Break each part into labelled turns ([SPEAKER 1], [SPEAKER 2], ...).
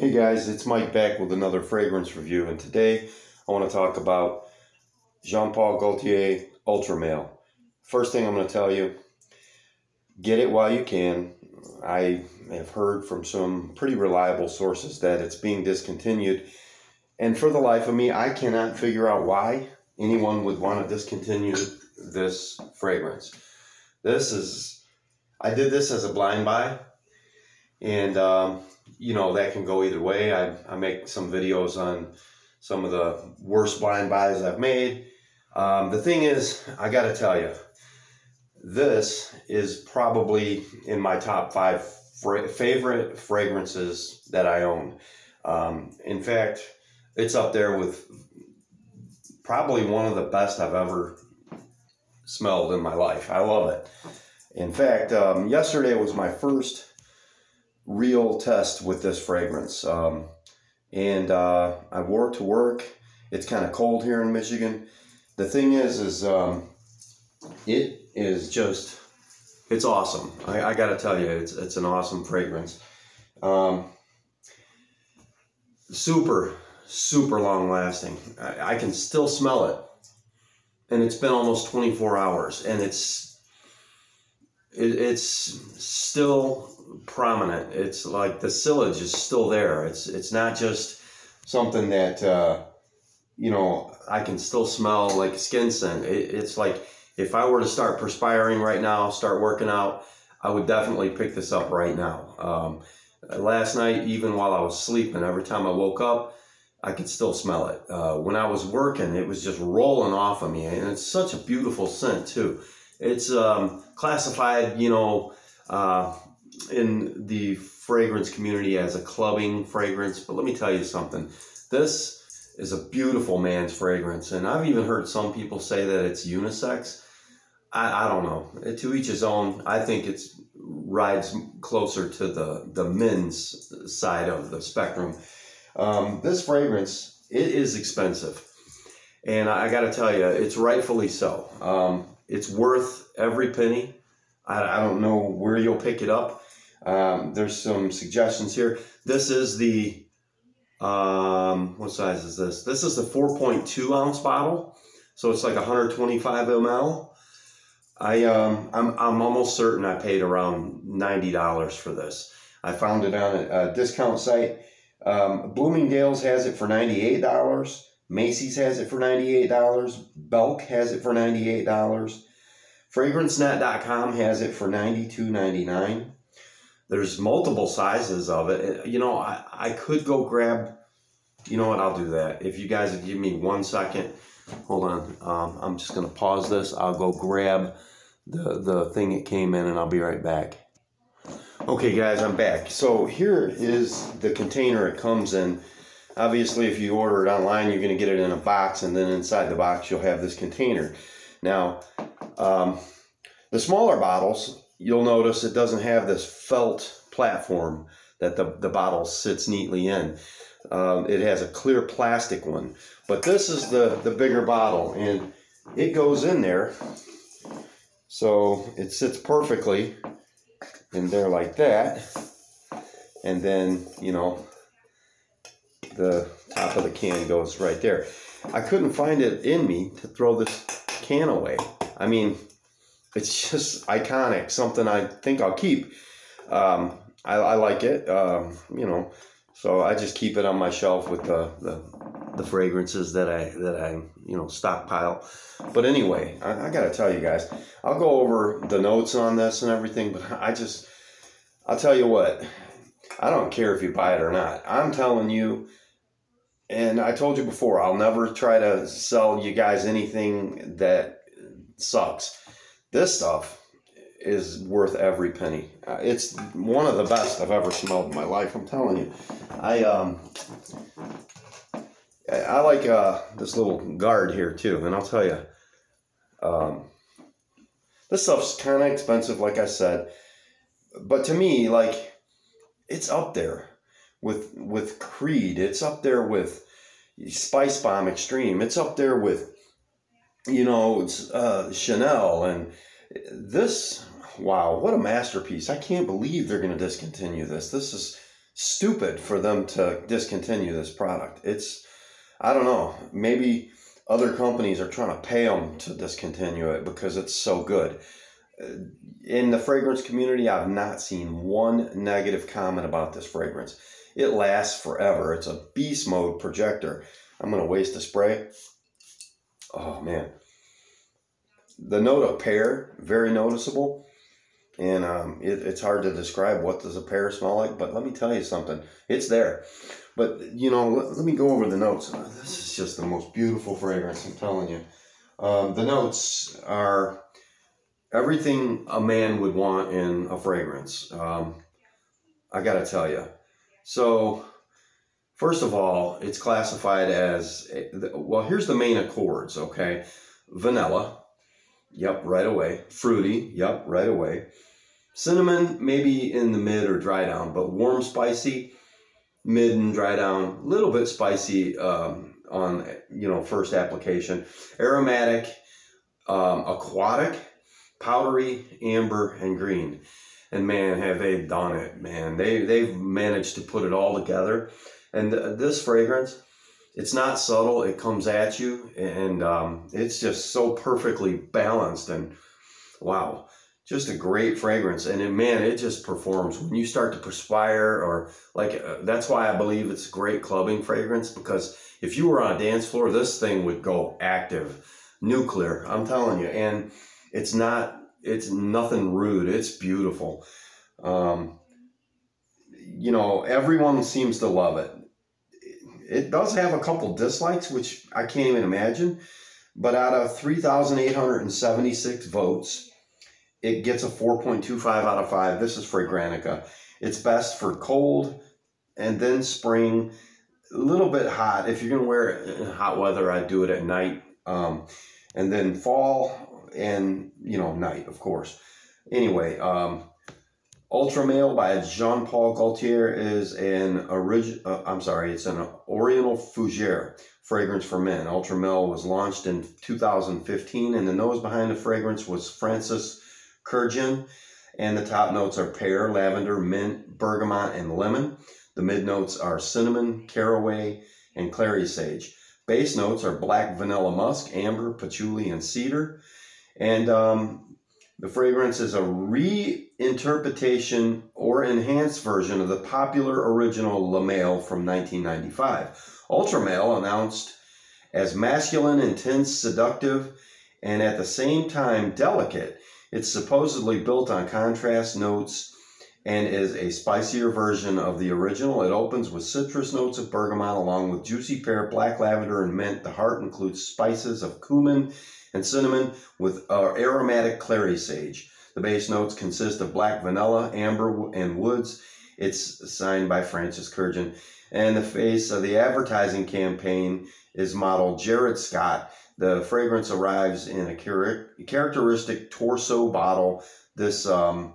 [SPEAKER 1] Hey guys, it's Mike back with another fragrance review, and today I want to talk about Jean Paul Gaultier Ultra Male. First thing I'm going to tell you get it while you can. I have heard from some pretty reliable sources that it's being discontinued, and for the life of me, I cannot figure out why anyone would want to discontinue this fragrance. This is, I did this as a blind buy, and um, you know, that can go either way. I, I make some videos on some of the worst blind buys I've made. Um, the thing is, I got to tell you, this is probably in my top five fra- favorite fragrances that I own. Um, in fact, it's up there with probably one of the best I've ever smelled in my life. I love it. In fact, um, yesterday was my first real test with this fragrance. Um, and uh, I wore it to work. It's kind of cold here in Michigan. The thing is, is um, it is just, it's awesome. I, I got to tell you, it's, it's an awesome fragrance. Um, super, super long lasting. I, I can still smell it. And it's been almost 24 hours and it's, it, it's still prominent. It's like the sillage is still there. It's it's not just something that uh, you know I can still smell like skin scent. It, it's like if I were to start perspiring right now, start working out, I would definitely pick this up right now. Um, last night, even while I was sleeping, every time I woke up, I could still smell it. Uh, when I was working, it was just rolling off of me, and it's such a beautiful scent too. It's um, classified, you know, uh, in the fragrance community as a clubbing fragrance, but let me tell you something. This is a beautiful man's fragrance, and I've even heard some people say that it's unisex. I, I don't know. To each his own. I think it rides closer to the the men's side of the spectrum. Um, this fragrance it is expensive, and I, I got to tell you, it's rightfully so. Um, it's worth every penny. I, I don't know where you'll pick it up. Um, there's some suggestions here. This is the, um, what size is this? This is the 4.2 ounce bottle. So it's like 125 ml. I, um, I'm, I'm almost certain I paid around $90 for this. I found it on a, a discount site. Um, Bloomingdale's has it for $98. Macy's has it for $98. Belk has it for $98. FragranceNet.com has it for $92.99 there's multiple sizes of it. You know, I, I could go grab, you know what, I'll do that. If you guys give me one second, hold on. Um, I'm just going to pause this. I'll go grab the, the thing it came in and I'll be right back. Okay, guys, I'm back. So here is the container it comes in. Obviously, if you order it online, you're going to get it in a box, and then inside the box, you'll have this container. Now, um, the smaller bottles, you'll notice it doesn't have this felt platform that the, the bottle sits neatly in. Um, it has a clear plastic one. But this is the, the bigger bottle, and it goes in there. So it sits perfectly in there like that. And then, you know, the top of the can goes right there. I couldn't find it in me to throw this can away. I mean, it's just iconic, something I think I'll keep. Um, I, I, like it, um, you know, so I just keep it on my shelf with the, the, the fragrances that I that I you know stockpile. But anyway, I, I got to tell you guys, I'll go over the notes on this and everything. But I just, I'll tell you what, I don't care if you buy it or not. I'm telling you, and I told you before, I'll never try to sell you guys anything that sucks this stuff is worth every penny. Uh, it's one of the best I've ever smelled in my life. I'm telling you. I um I like uh, this little guard here too, and I'll tell you, um, this stuff's kind of expensive, like I said, but to me, like it's up there with with Creed. It's up there with Spice Bomb Extreme. It's up there with you know, it's uh, Chanel and this. Wow, what a masterpiece! I can't believe they're going to discontinue this. This is stupid for them to discontinue this product. It's, I don't know, maybe other companies are trying to pay them to discontinue it because it's so good. Uh, in the fragrance community, I've not seen one negative comment about this fragrance. It lasts forever. It's a beast mode projector. I'm going to waste the spray. Oh, man. The note of pear, very noticeable. And um, it, it's hard to describe what does a pear smell like, but let me tell you something. It's there. But, you know, let, let me go over the notes. Uh, this is just the most beautiful fragrance, I'm telling you. Um, the notes are everything a man would want in a fragrance. Um, I got to tell you. So, first of all, it's classified as, well, here's the main accords, okay? Vanilla, yep, right away. Fruity, yep, right away. Cinnamon, maybe in the mid or dry down, but warm, spicy, mid and dry down, a little bit spicy um, on, you know, first application. Aromatic, um, aquatic, powdery, amber, and green. And man, have they done it, man. They, they've managed to put it all together. And th- this fragrance, it's not subtle. It comes at you and um, it's just so perfectly balanced and wow just a great fragrance. And it, man it just performs. When you start to perspire or like uh, that's why i believe it's a great clubbing fragrance because if you were on a dance floor this thing would go active nuclear i'm telling you. And it's not it's nothing rude it's beautiful. Um, you know everyone seems to love it it does have a couple dislikes which i can't even imagine but out of 3876 votes it gets a 4.25 out of 5 this is Fragrantica. it's best for cold and then spring. A little bit hot. If you're going to wear it in hot weather i do it at night um, and then fall and you know night of course. Anyway um ultra male by jean paul gaultier is an original uh, i'm sorry it's an oriental fougere fragrance for men. Ultra male was launched in 2015 and the nose behind the fragrance was francis kurkdjian and the top notes are pear lavender mint bergamot and lemon. The mid notes are cinnamon caraway and clary sage. Base notes are black vanilla musk amber patchouli and cedar. And um, the fragrance is a reinterpretation or enhanced version of the popular original Le Male from 1995. Ultra Male, announced as masculine, intense, seductive, and at the same time delicate, it's supposedly built on contrast notes and is a spicier version of the original. It opens with citrus notes of bergamot along with juicy pear, black lavender, and mint. The heart includes spices of cumin and cinnamon with uh, aromatic clary sage. The base notes consist of black vanilla, amber, and woods. It's signed by Francis Kurkdjian. And the face of the advertising campaign is model Jarrod Scott. The fragrance arrives in a char- characteristic torso bottle. This um,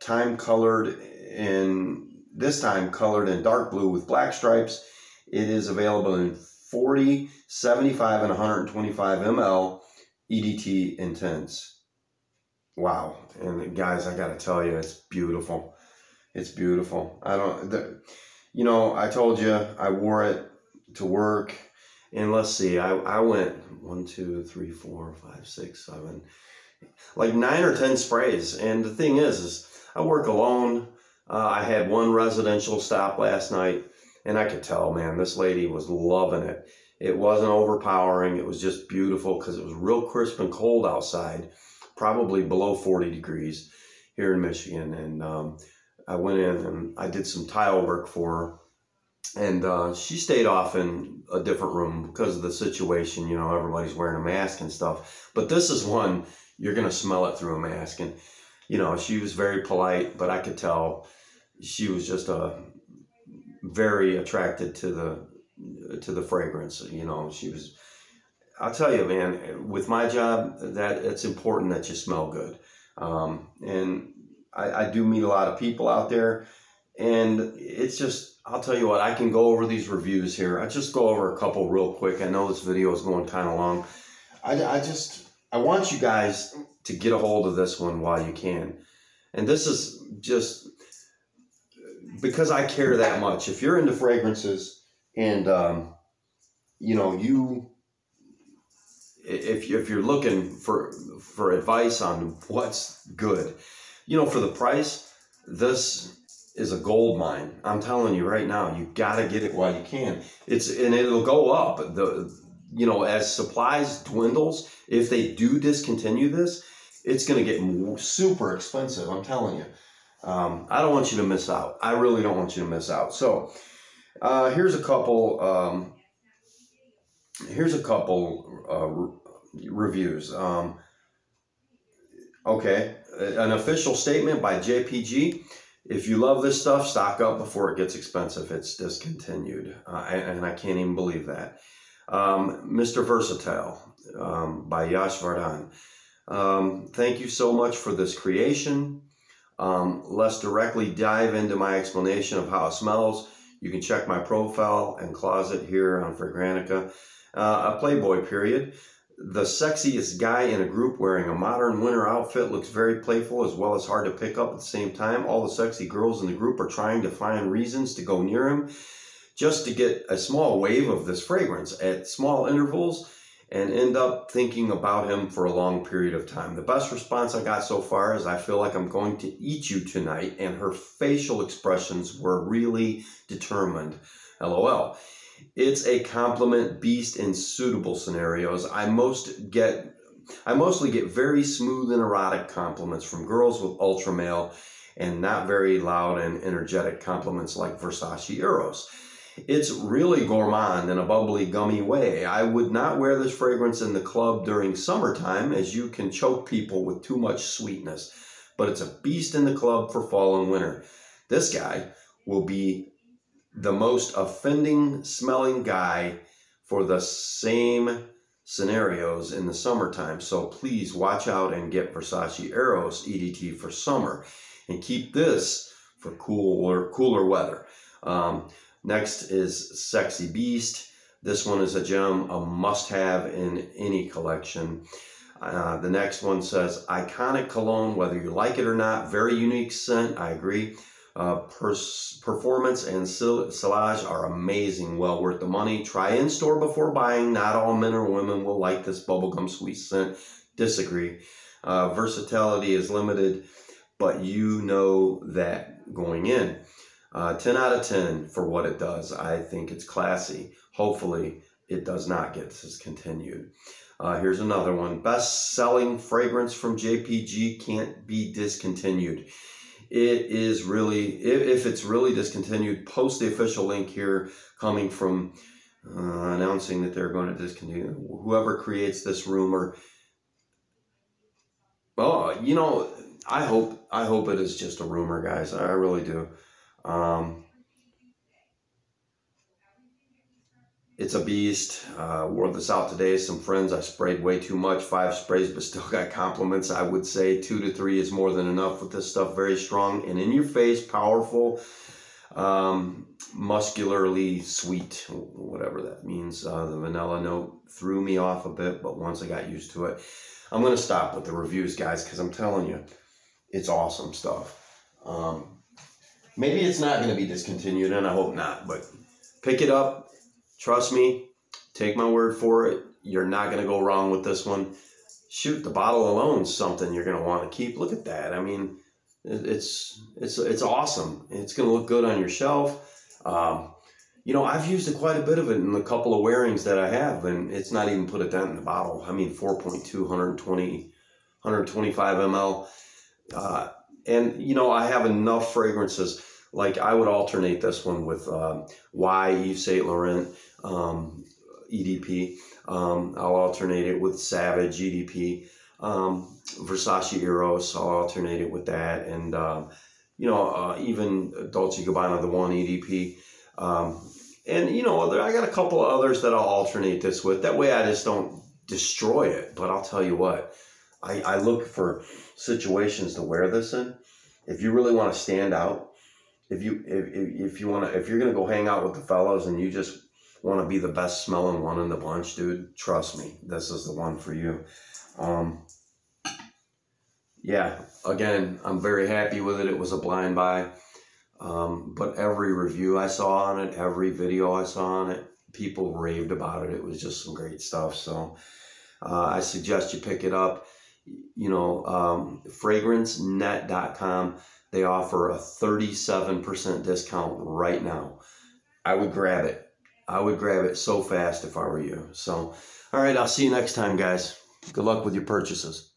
[SPEAKER 1] time colored in this time colored in dark blue with black stripes. It is available in 40, 75, and 125 ml EDT Intense. Wow. And guys, I got to tell you, it's beautiful. It's beautiful. I don't, the, you know, I told you I wore it to work. And let's see, I, I went one, two, three, four, five, six, seven, like nine or 10 sprays. And the thing is, is I work alone. Uh, I had one residential stop last night and I could tell, man, this lady was loving it. It wasn't overpowering. It was just beautiful because it was real crisp and cold outside, probably below 40 degrees here in Michigan. And um, I went in and I did some tile work for her. And uh, she stayed off in a different room because of the situation. You know, everybody's wearing a mask and stuff. But this is one you're going to smell it through a mask. And, you know, she was very polite, but I could tell she was just a uh, very attracted to the to the fragrance. You know, she was. I'll tell you, man. With my job, that it's important that you smell good, um, and I, I do meet a lot of people out there, and it's just. I'll tell you what. I can go over these reviews here. I just go over a couple real quick. I know this video is going kind of long. I, I just I want you guys to get a hold of this one while you can, and this is just because I care that much. If you're into fragrances and um, you know you if if you're looking for for advice on what's good, you know, for the price, this is a gold mine. I'm telling you right now, you got to get it while you can. It's and it'll go up. The you know as supplies dwindles, if they do discontinue this, it's going to get super expensive. I'm telling you. Um, I don't want you to miss out. I really don't want you to miss out. So uh, here's a couple. Um, here's a couple uh, re- reviews. Um, okay, an official statement by JPG. If you love this stuff, stock up before it gets expensive. It's discontinued, uh, and, I can't even believe that. Um, Mr. Versatile um, by Yash Vardhan. Um, thank you so much for this creation. Um, let's directly dive into my explanation of how it smells. You can check my profile and closet here on Fragrantica. Uh, a Playboy period. The sexiest guy in a group wearing a modern winter outfit looks very playful as well as hard to pick up at the same time. All the sexy girls in the group are trying to find reasons to go near him just to get a small wave of this fragrance at small intervals and end up thinking about him for a long period of time. The best response I got so far is I feel like I'm going to eat you tonight, and her facial expressions were really determined. LOL. It's a compliment beast in suitable scenarios. I most get I mostly get very smooth and erotic compliments from girls with ultra male and not very loud and energetic compliments like Versace Eros. It's really gourmand in a bubbly, gummy way. I would not wear this fragrance in the club during summertime as you can choke people with too much sweetness, but it's a beast in the club for fall and winter. This guy will be the most offending smelling guy for the same scenarios in the summertime. So please watch out and get Versace Eros EDT for summer and keep this for cooler, cooler weather. Um, Next is Sexy Beast. This one is a gem, a must have in any collection. Uh, the next one says iconic cologne, whether you like it or not, very unique scent. I agree. Uh, pers- performance and sillage are amazing, well worth the money. Try in store before buying. Not all men or women will like this bubblegum sweet scent. Disagree. Uh, versatility is limited, but you know that going in. Uh, 10 out of 10 for what it does. I think it's classy. Hopefully, it does not get discontinued. Uh, here's another one. Best selling fragrance from JPG can't be discontinued. It is really, if, it's really discontinued, post the official link here coming from uh, announcing that they're going to discontinue. Whoever creates this rumor, oh, you know, I hope I hope it is just a rumor, guys. I really do. Um, it's a beast. Uh, wore this out today. Some friends, I sprayed way too much, five sprays, but still got compliments. I would say two to three is more than enough with this stuff. Very strong and in your face, powerful, um, muscularly sweet, whatever that means. Uh, the vanilla note threw me off a bit, but once I got used to it, I'm going to stop with the reviews, guys, because I'm telling you, it's awesome stuff. Um, Maybe it's not going to be discontinued, and I hope not, but pick it up. Trust me, take my word for it. You're not going to go wrong with this one. Shoot, the bottle alone is something you're going to want to keep. Look at that. I mean, it's it's it's awesome. It's going to look good on your shelf. Um, you know, I've used it quite a bit of it in a couple of wearings that I have, and it's not even put a dent in the bottle. I mean, 4.2, 120, 125 ml. Uh, and you know I have enough fragrances. Like I would alternate this one with um, Y Yves Saint Laurent um, EDP. Um, I'll alternate it with Savage EDP. Um, Versace Eros. I'll alternate it with that, and um, you know uh, even Dolce Gabbana the One EDP. Um, and you know I got a couple of others that I'll alternate this with. That way I just don't destroy it. But I'll tell you what, I, I look for situations to wear this in. If you really want to stand out, if you if, if you want to if you're gonna go hang out with the fellows and you just want to be the best smelling one in the bunch, dude, trust me, this is the one for you. Um, yeah, again, I'm very happy with it. It was a blind buy. Um, but every review I saw on it, every video I saw on it, people raved about it. It was just some great stuff. So uh, I suggest you pick it up. You know, um, fragrancenet.com, they offer a 37% discount right now. I would grab it. I would grab it so fast if I were you. So, all right, I'll see you next time, guys. Good luck with your purchases.